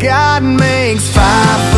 God makes five